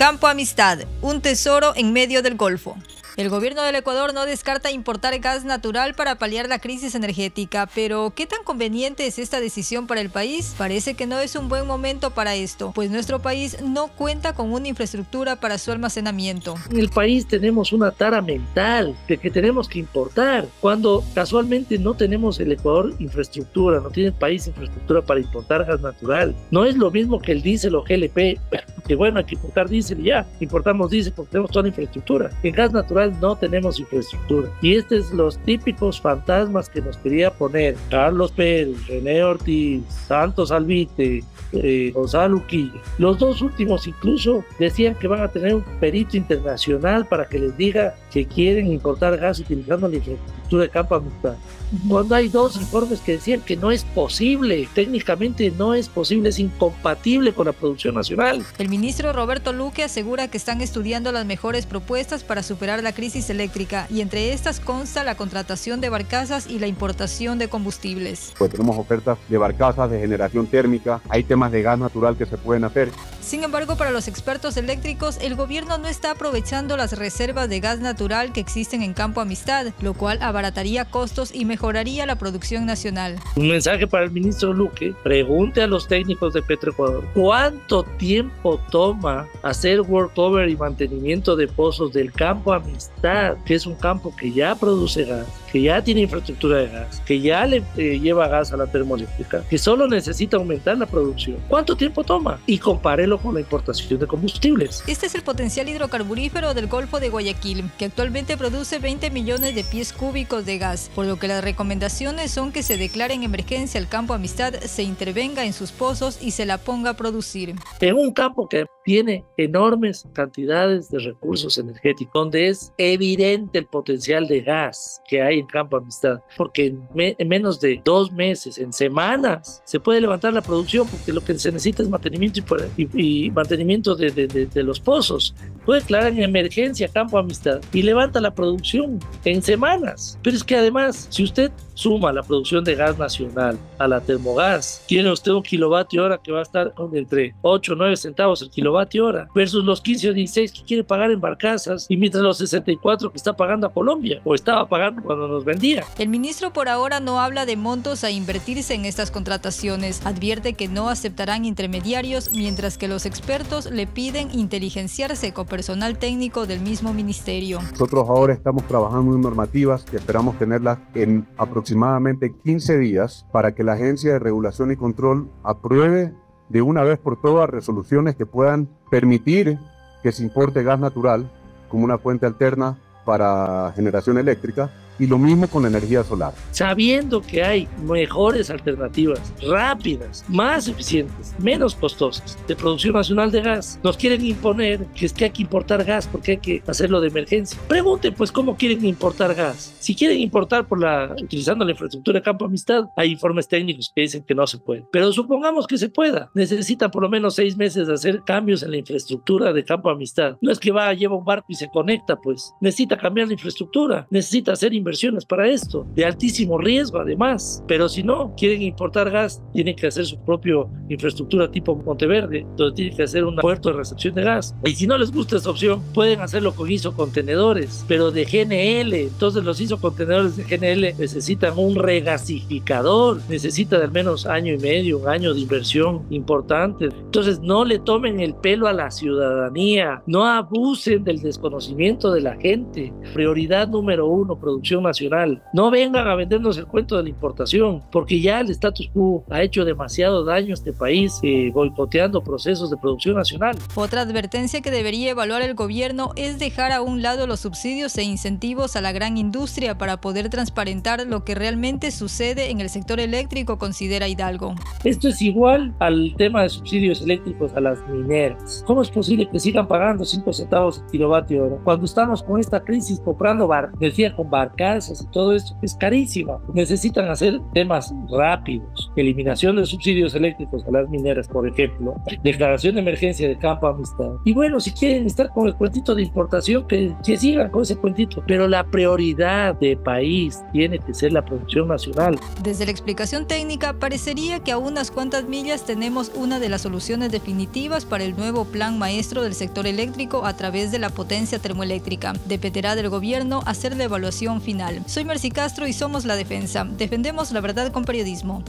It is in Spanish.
Campo Amistad, un tesoro en medio del Golfo. El gobierno del Ecuador no descarta importar gas natural para paliar la crisis energética, pero ¿qué tan conveniente es esta decisión para el país? Parece que no es un buen momento para esto, pues nuestro país no cuenta con una infraestructura para su almacenamiento. En el país tenemos una tara mental de que tenemos que importar, cuando casualmente no tenemos el Ecuador infraestructura, no tiene el país infraestructura para importar gas natural. No es lo mismo que el diésel o GLP, que bueno, hay que importar diésel y ya, importamos diésel porque tenemos toda la infraestructura. En gas natural no tenemos infraestructura. Y estos son los típicos fantasmas que nos quería poner Carlos Pérez, René Ortiz, Santos Alvite, eh, Gonzalo Uquilla. Los dos últimos incluso decían que van a tener un perito internacional para que les diga que quieren importar gas utilizando la infraestructura de campo amistad. Cuando hay dos informes que decían que no es posible, técnicamente no es posible, es incompatible con la producción nacional. El ministro Roberto Luque asegura que están estudiando las mejores propuestas para superar la crisis eléctrica y entre estas consta la contratación de barcazas y la importación de combustibles. Pues tenemos ofertas de barcazas de generación térmica, hay temas de gas natural que se pueden hacer. Sin embargo, para los expertos eléctricos, el gobierno no está aprovechando las reservas de gas natural que existen en Campo Amistad, lo cual abarataría costos y mejoraría la producción nacional. Un mensaje para el ministro Luque, pregunte a los técnicos de Petroecuador, ¿cuánto tiempo toma hacer workover y mantenimiento de pozos del Campo Amistad, que es un campo que ya produce gas, que ya tiene infraestructura de gas, que ya le eh, lleva gas a la termoeléctrica, que solo necesita aumentar la producción? ¿Cuánto tiempo toma? Y compárelo con la importación de combustibles. Este es el potencial hidrocarburífero del Golfo de Guayaquil, que actualmente produce 20 millones de pies cúbicos de gas, por lo que las recomendaciones son que se declare en emergencia el campo Amistad, se intervenga en sus pozos y se la ponga a producir. En un campo que tiene enormes cantidades de recursos energéticos, donde es evidente el potencial de gas que hay en Campo Amistad, porque en, me en menos de dos meses, en semanas, se puede levantar la producción, porque lo que se necesita es mantenimiento y, y, y mantenimiento de, de, de, de, los pozos. Puede declarar en emergencia Campo Amistad y levanta la producción en semanas. Pero es que además, si usted suma la producción de gas nacional a la termogás, tiene usted un kilovatio hora que va a estar entre 8 o 9 centavos el kilovatio hora versus los 15 o 16 que quiere pagar en barcazas y mientras los 64 que está pagando a Colombia o estaba pagando cuando nos vendía. El ministro por ahora no habla de montos a invertirse en estas contrataciones. Advierte que no aceptarán intermediarios mientras que los expertos le piden inteligenciarse con personal técnico del mismo ministerio. Nosotros ahora estamos trabajando en normativas que esperamos tenerlas en aproximadamente 15 días para que la Agencia de Regulación y Control apruebe de una vez por todas resoluciones que puedan permitir que se importe gas natural como una fuente alterna para generación eléctrica y lo mismo con la energía solar. Sabiendo que hay mejores alternativas, rápidas, más eficientes, menos costosas de producción nacional de gas, nos quieren imponer que es que hay que importar gas porque hay que hacerlo de emergencia. Pregunten pues cómo quieren importar gas. Si quieren importar por la utilizando la infraestructura de campo amistad, hay informes técnicos que dicen que no se puede. Pero supongamos que se pueda. Necesitan por lo menos seis meses de hacer cambios en la infraestructura de campo amistad. No es que va, lleva un barco y se conecta, pues. Necesita cambiar la infraestructura, necesita hacer inversiones inversiones para esto, de altísimo riesgo además. Pero si no quieren importar gas, tienen que hacer su propia infraestructura tipo Monteverde, donde tienen que hacer un puerto de recepción de gas. Y si no les gusta esta opción, pueden hacerlo con isocontenedores, pero de GNL. Entonces los isocontenedores de GNL necesitan un regasificador, necesita al menos año y medio, un año de inversión importante. Entonces no le tomen el pelo a la ciudadanía, no abusen del desconocimiento de la gente. Prioridad número uno, producción nacional. No vengan a vendernos el cuento de la importación, porque ya el status quo ha hecho demasiado daño a este país eh, boicoteando procesos de producción nacional. Otra advertencia que debería evaluar el gobierno es dejar a un lado los subsidios e incentivos a la gran industria para poder transparentar lo que realmente sucede en el sector eléctrico, considera Hidalgo. Esto es igual al tema de subsidios eléctricos a las mineras. ¿Cómo es posible que sigan pagando 5 centavos el kilovatio hora cuando estamos con esta crisis comprando bar, decía con barca casas y todo esto es carísima. Necesitan hacer temas rápidos, eliminación de subsidios eléctricos a las mineras, por ejemplo, declaración de emergencia de campo amistad. Y bueno, si quieren estar con el cuentito de importación, que, que sigan con ese cuentito, pero la prioridad de país tiene que ser la producción nacional. Desde la explicación técnica, parecería que a unas cuantas millas tenemos una de las soluciones definitivas para el nuevo plan maestro del sector eléctrico a través de la potencia termoeléctrica. Dependerá del gobierno hacer la evaluación Soy Mercy Castro y somos La Defensa. Defendemos la verdad con periodismo.